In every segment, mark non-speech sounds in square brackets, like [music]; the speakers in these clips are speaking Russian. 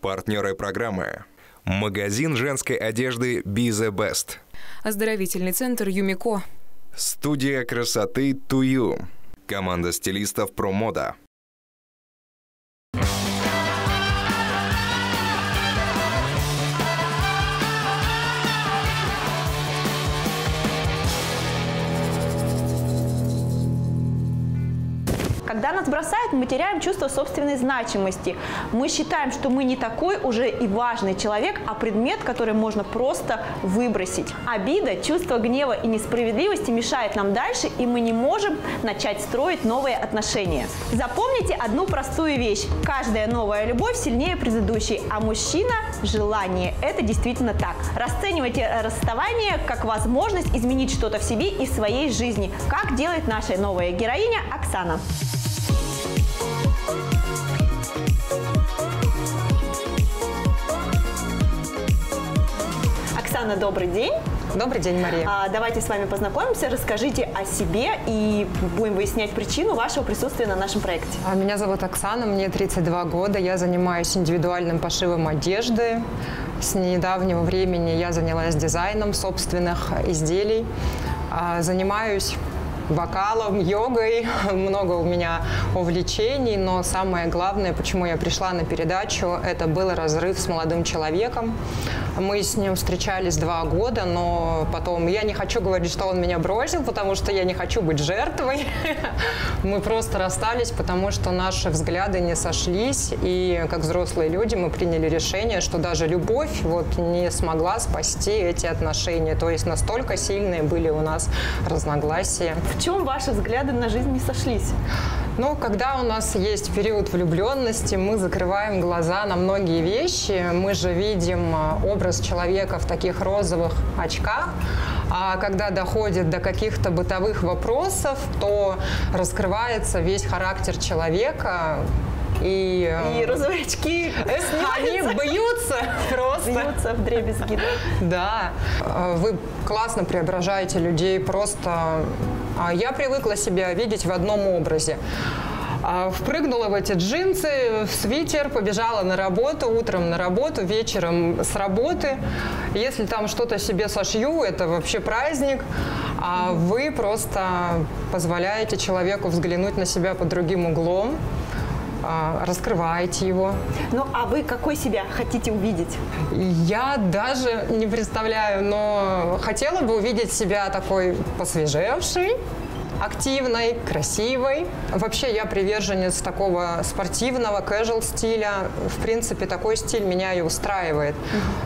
Партнеры программы. Магазин женской одежды Be The Best. Оздоровительный центр Юмико. Студия красоты Тую. Команда стилистов Промода. Когда нас бросают, мы теряем чувство собственной значимости. Мы считаем, что мы не такой уже и важный человек, а предмет, который можно просто выбросить. Обида, чувство гнева и несправедливости мешает нам дальше, и мы не можем начать строить новые отношения. Запомните одну простую вещь. Каждая новая любовь сильнее предыдущей, а мужчина – желание. Это действительно так. Расценивайте расставание как возможность изменить что-то в себе и в своей жизни, как делает наша новая героиня Оксана. Оксана, добрый день. Добрый день, Мария. А, давайте с вами познакомимся, расскажите о себе и будем выяснять причину вашего присутствия на нашем проекте. А, меня зовут Оксана, мне 32 года, я занимаюсь индивидуальным пошивом одежды. С недавнего времени я занялась дизайном собственных изделий. А, занимаюсь вокалом, йогой, [laughs] много у меня увлечений, но самое главное, почему я пришла на передачу, это был разрыв с молодым человеком. Мы с ним встречались два года, но потом я не хочу говорить, что он меня бросил, потому что я не хочу быть жертвой. [laughs] Мы просто расстались, потому что наши взгляды не сошлись, и как взрослые люди мы приняли решение, что даже любовь вот не смогла спасти эти отношения. То есть настолько сильные были у нас разногласия. В чем ваши взгляды на жизнь не сошлись? Ну, когда у нас есть период влюбленности, мы закрываем глаза на многие вещи. Мы же видим а, образ человека в таких розовых очках. А когда доходит до каких-то бытовых вопросов, то раскрывается весь характер человека, и, и розовые очки они бьются просто. Бьются в дребезги. Да. Вы классно преображаете людей просто... А я привыкла себя видеть в одном образе. А, впрыгнула в эти джинсы, в свитер, побежала на работу, утром на работу, вечером с работы. Если там что-то себе сошью, это вообще праздник. А вы просто позволяете человеку взглянуть на себя под другим углом. А, раскрываете его. Ну, а вы какой себя хотите увидеть? Я даже не представляю, но хотела бы увидеть себя такой посвежевшей, активной, красивой. Вообще я приверженец такого спортивного, casual стиля. В принципе, такой стиль меня и устраивает.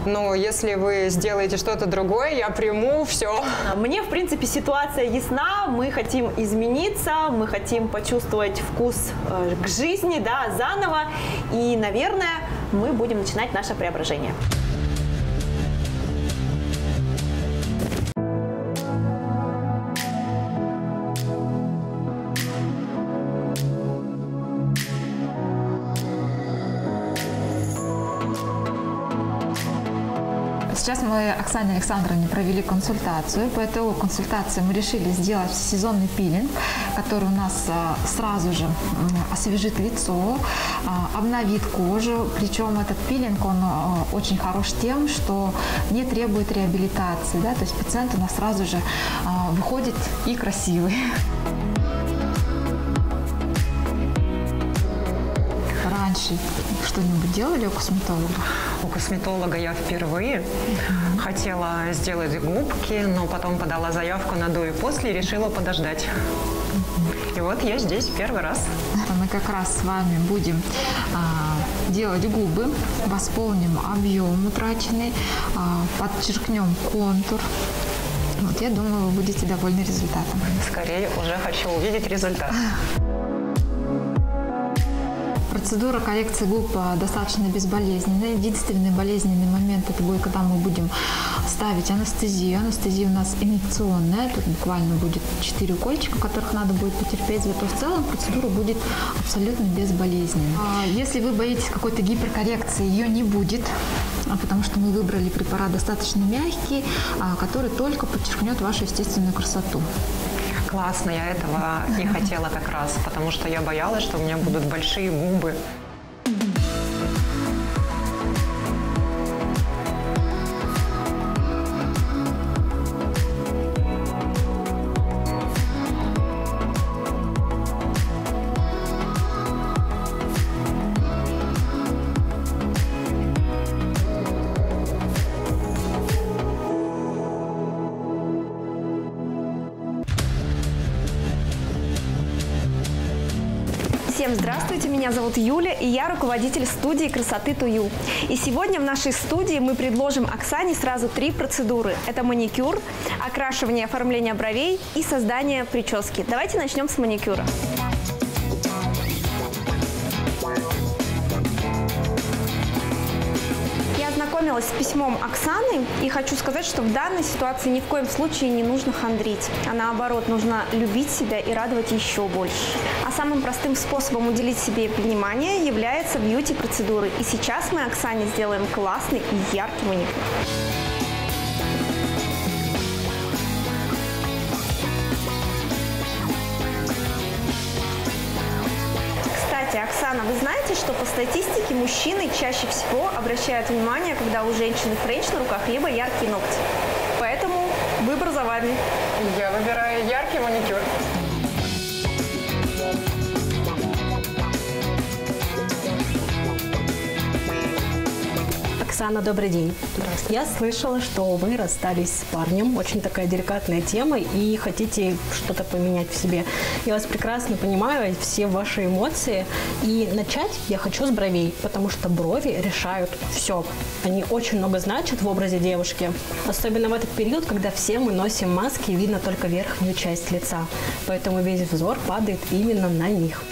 Но если вы сделаете что-то другое, я приму все. Мне, в принципе, ситуация ясна. Мы хотим измениться, мы хотим почувствовать вкус э, к жизни, да, заново. И, наверное, мы будем начинать наше преображение. Мы Оксане Александровне провели консультацию. По итогу консультации мы решили сделать сезонный пилинг, который у нас а, сразу же освежит лицо, а, обновит кожу. Причем этот пилинг, он а, очень хорош тем, что не требует реабилитации. Да? То есть пациент у нас сразу же выходит и красивый. раньше что-нибудь делали у косметолога? У косметолога я впервые. Mm-hmm. Хотела сделать губки, но потом подала заявку на до и после и решила подождать. Mm-hmm. И вот я здесь первый раз. Мы как раз с вами будем а, делать губы, восполним объем утраченный, а, подчеркнем контур. Вот я думаю, вы будете довольны результатом. Скорее уже хочу увидеть результат. Процедура коррекции губ а, достаточно безболезненная. Единственный болезненный момент это будет, когда мы будем ставить анестезию. Анестезия у нас инъекционная. Тут буквально будет 4 укольчика, которых надо будет потерпеть. Зато в целом процедура будет абсолютно безболезненной. А если вы боитесь какой-то гиперкоррекции, ее не будет а, потому что мы выбрали препарат достаточно мягкий, который только подчеркнет вашу естественную красоту классно, я этого и хотела как раз, потому что я боялась, что у меня будут большие губы. Зовут Юля, и я руководитель студии красоты Тую. И сегодня в нашей студии мы предложим Оксане сразу три процедуры. Это маникюр, окрашивание, оформление бровей и создание прически. Давайте начнем с маникюра. Ознакомилась с письмом Оксаны и хочу сказать, что в данной ситуации ни в коем случае не нужно хандрить, а наоборот нужно любить себя и радовать еще больше. Самым простым способом уделить себе внимание является бьюти-процедуры. И сейчас мы Оксане сделаем классный и яркий маникюр. Кстати, Оксана, вы знаете, что по статистике мужчины чаще всего обращают внимание, когда у женщины френч на руках, либо яркие ногти. Поэтому выбор за вами. Я выбираю Оксана, добрый день. Здравствуйте. Я слышала, что вы расстались с парнем. Очень такая деликатная тема, и хотите что-то поменять в себе. Я вас прекрасно понимаю, все ваши эмоции. И начать я хочу с бровей, потому что брови решают все. Они очень много значат в образе девушки. Особенно в этот период, когда все мы носим маски, и видно только верхнюю часть лица. Поэтому весь взор падает именно на них.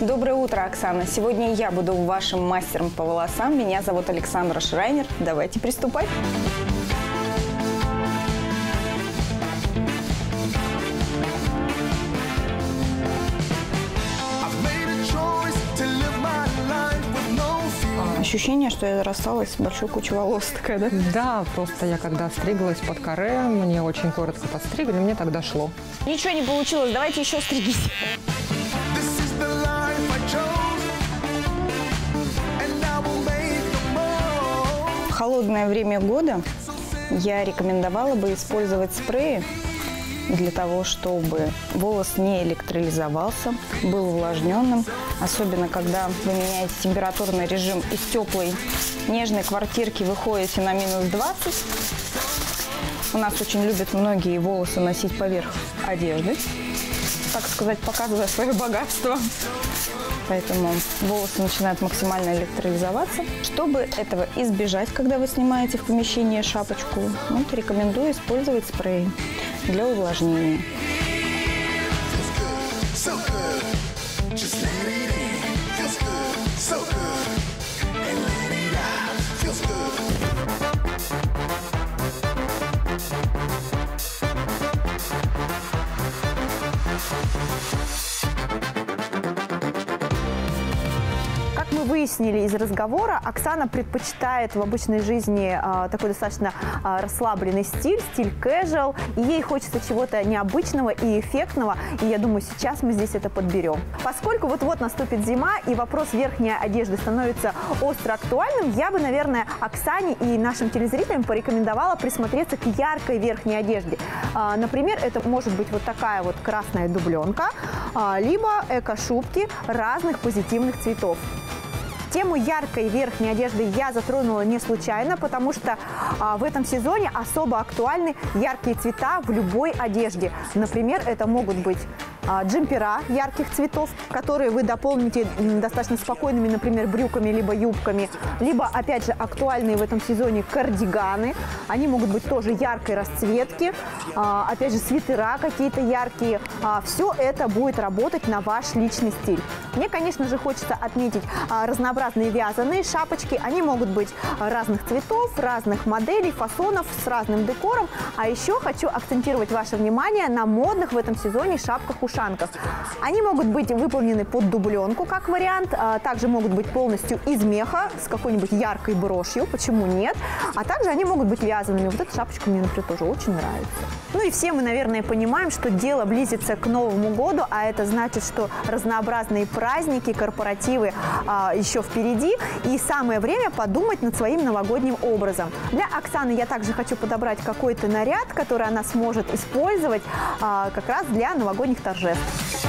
Доброе утро, Оксана. Сегодня я буду вашим мастером по волосам. Меня зовут Александра Шрайнер. Давайте приступать. Ощущение, что я рассталась с большой кучей волос такая, да? Да, просто я когда стриглась под каре, мне очень коротко подстригли, мне тогда шло. Ничего не получилось, давайте еще стригись. Холодное время года я рекомендовала бы использовать спреи для того, чтобы волос не электролизовался, был увлажненным, особенно когда вы меняете температурный режим из теплой нежной квартирки выходите на минус 20. У нас очень любят многие волосы носить поверх одежды, так сказать, показывая свое богатство. Поэтому волосы начинают максимально электролизоваться. Чтобы этого избежать, когда вы снимаете в помещении шапочку, вот, рекомендую использовать спрей для увлажнения. So good, выяснили из разговора, Оксана предпочитает в обычной жизни а, такой достаточно а, расслабленный стиль, стиль casual, и ей хочется чего-то необычного и эффектного, и я думаю, сейчас мы здесь это подберем. Поскольку вот-вот наступит зима, и вопрос верхней одежды становится остро актуальным, я бы, наверное, Оксане и нашим телезрителям порекомендовала присмотреться к яркой верхней одежде. А, Например, это может быть вот такая вот красная дубленка, либо эко-шубки разных позитивных цветов. Тему яркой верхней одежды я затронула не случайно, потому что а, в этом сезоне особо актуальны яркие цвета в любой одежде. Например, это могут быть а, джемпера ярких цветов, которые вы дополните достаточно спокойными, например, брюками либо юбками, либо, опять же, актуальные в этом сезоне кардиганы. Они могут быть тоже яркой расцветки, а, опять же, свитера какие-то яркие. Все это будет работать на ваш личный стиль. Мне, конечно же, хочется отметить а, разнообразные вязаные шапочки. Они могут быть разных цветов, разных моделей, фасонов, с разным декором. А еще хочу акцентировать ваше внимание на модных в этом сезоне шапках-ушанках. ушанках. Они могут быть выполнены под дубленку, как вариант, а также могут быть полностью из меха с какой-нибудь яркой брошью, почему нет, а также они могут быть вязаными. Вот эта шапочка мне, например, тоже очень нравится. Ну и все мы, наверное, понимаем, что дело близится к Новому году, а это значит, что разнообразные праздники, корпоративы а, еще впереди, и самое время подумать над своим новогодним образом. Для Оксаны я также хочу подобрать какой-то наряд, который она сможет использовать а, как раз для новогодних торжеств.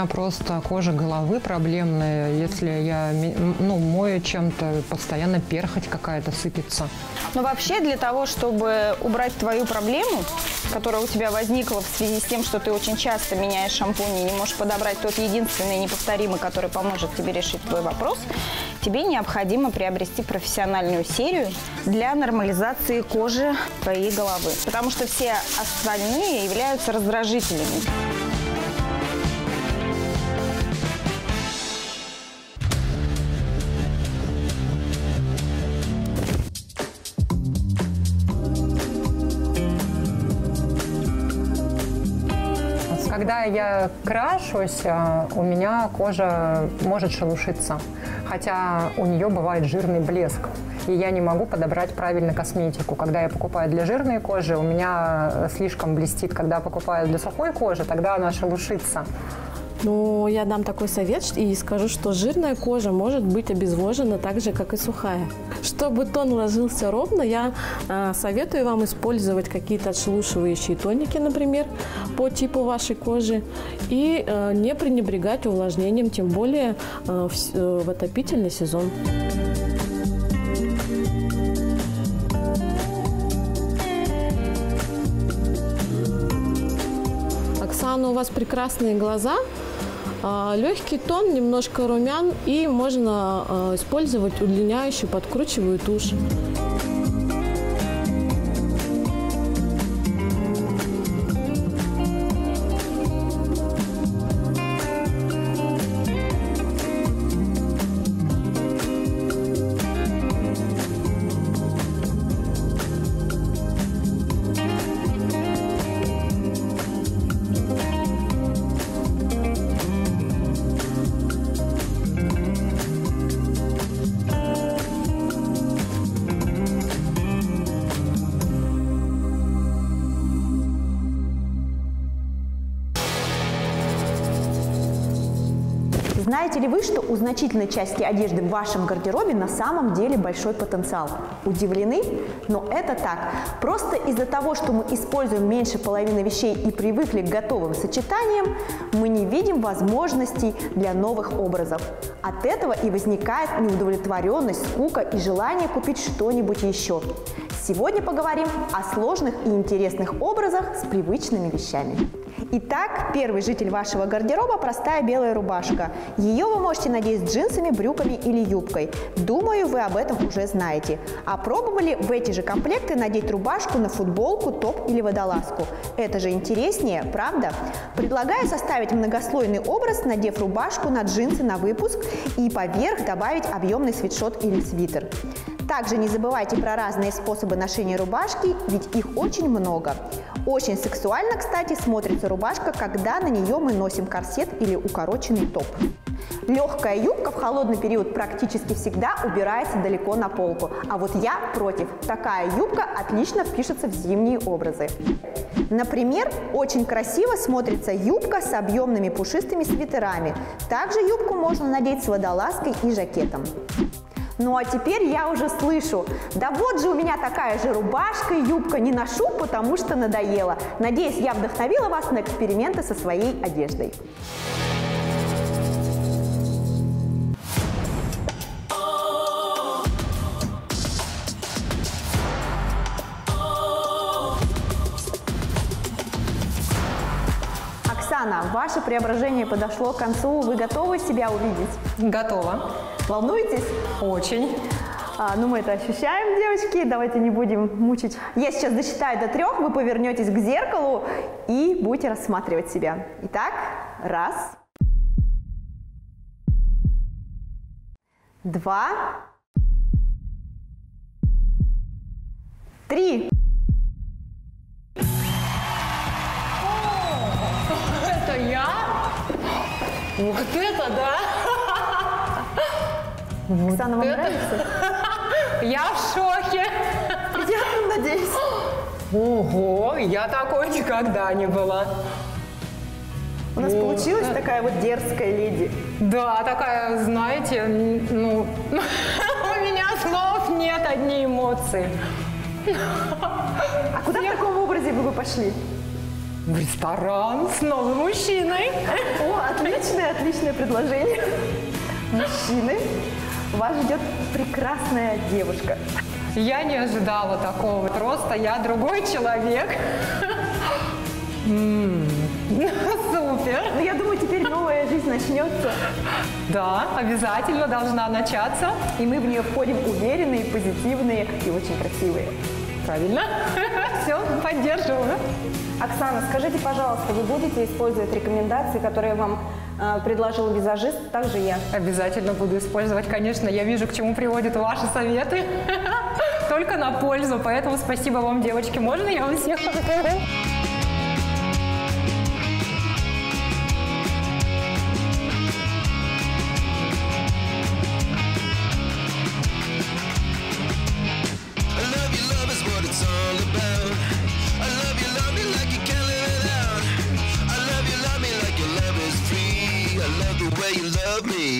Меня просто кожа головы проблемная. Если я ну, мою чем-то, постоянно перхоть какая-то сыпется. Но вообще для того, чтобы убрать твою проблему, которая у тебя возникла в связи с тем, что ты очень часто меняешь шампунь и не можешь подобрать тот единственный неповторимый, который поможет тебе решить твой вопрос, тебе необходимо приобрести профессиональную серию для нормализации кожи твоей головы. Потому что все остальные являются раздражителями. Когда я крашусь, а, у меня кожа может шелушиться. Хотя у нее бывает жирный блеск. И я не могу подобрать правильно косметику. Когда я покупаю для жирной кожи, у меня слишком блестит. Когда покупаю для сухой кожи, тогда она шелушится. Ну, я дам такой совет и скажу, что жирная кожа может быть обезвожена так же, как и сухая. Чтобы тон ложился ровно, я э, советую вам использовать какие-то отшелушивающие тоники, например, по типу вашей кожи, и э, не пренебрегать увлажнением, тем более э, э, в отопительный сезон. Оксана, у вас прекрасные глаза, а, легкий тон, немножко румян, и можно а, использовать удлиняющую, подкручиваю тушь. Знаете ли вы, что у значительной части одежды в вашем гардеробе на самом деле большой потенциал? Удивлены? Но это так. Просто из-за того, что мы используем меньше половины вещей и привыкли к готовым сочетаниям, мы не видим возможностей для новых образов. От этого и возникает неудовлетворенность, скука и желание купить что-нибудь еще. Сегодня поговорим о сложных и интересных образах с привычными вещами. Итак, первый житель вашего гардероба – простая белая рубашка. Ее вы можете надеть с джинсами, брюками или юбкой. Думаю, вы об этом уже знаете. А пробовали в эти же комплекты надеть рубашку на футболку, топ или водолазку? Это же интереснее, правда? Предлагаю составить многослойный образ, надев рубашку на джинсы на выпуск и поверх добавить объемный свитшот или свитер. Также не забывайте про разные способы ношения рубашки, ведь их очень много. Очень сексуально, кстати, смотрится рубашка, когда на нее мы носим корсет или укороченный топ. Легкая юбка в холодный период практически всегда убирается далеко на полку. А вот я против. Такая юбка отлично впишется в зимние образы. Например, очень красиво смотрится юбка с объемными пушистыми свитерами. Также юбку можно надеть с водолазкой и жакетом. Ну а теперь я уже слышу, да вот же у меня такая же рубашка, юбка не ношу, потому что надоело. Надеюсь, я вдохновила вас на эксперименты со своей одеждой. Преображение подошло к концу. Вы готовы себя увидеть? Готова. Волнуетесь? Очень. А, ну, мы это ощущаем, девочки. Давайте не будем мучить. Я сейчас досчитаю до трех, вы повернетесь к зеркалу и будете рассматривать себя. Итак, раз. Два. Три. Это я? Вот это да! Оксана, вам нравится? [laughs] Я в шоке. Я надеюсь. Ого, я такой никогда не была. У нас О, получилась такая вот дерзкая леди. Да, такая, знаете, ну, [laughs] у меня слов нет, одни эмоции. А куда в таком образе вы бы пошли? В ресторан с новым мужчиной. О, отличное, отличное предложение. Мужчины, вас ждет прекрасная девушка. Я не ожидала такого. Просто я другой человек. [laughs] Супер. Ну, я думаю, теперь новая жизнь начнется, Да, обязательно должна начаться. и мы в нее входим уверенные, позитивные и очень красивые. Правильно? [laughs] Все, поддерживаю. Оксана, скажите, пожалуйста, вы будете использовать рекомендации, которые вам э, предложил визажист, также я? Обязательно буду использовать, конечно. Я вижу, к чему приводят ваши советы. [laughs] Только на пользу. Поэтому спасибо вам, девочки. Можно я вам всех покажу? me.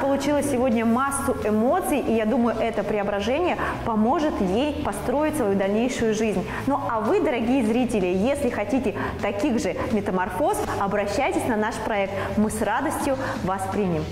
Получила сегодня массу эмоций, и я думаю, это преображение поможет ей построить свою дальнейшую жизнь. Ну а вы, дорогие зрители, если хотите таких же метаморфоз, обращайтесь на наш проект. Мы с радостью вас примем.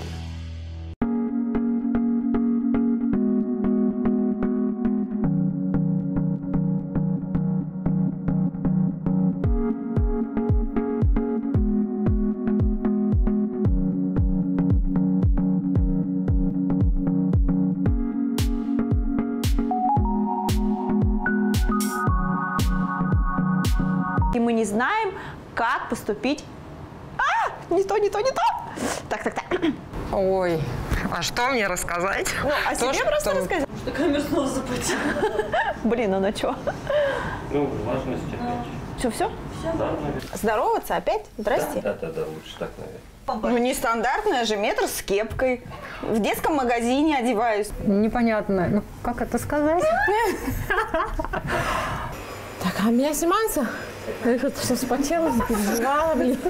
Знаем, как поступить. А, не то, не то, не то. Так, так, так. Ой, а что мне рассказать? Ну, о То, себе просто что- рассказать. Камеру снова запретила. Блин, а на что? Ну, важность опять. Что, все? Да, наверное. Здороваться опять? Здрасте. Да, да, да, лучше так, наверное. Ну, нестандартная же, метр с кепкой. В детском магазине одеваюсь. Непонятно. Ну, как это сказать? [laughs] Так, а меня снимается? Я что-то все спотела, переживала, блин. [laughs]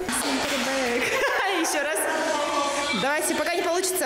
Еще раз. Давайте, пока не получится.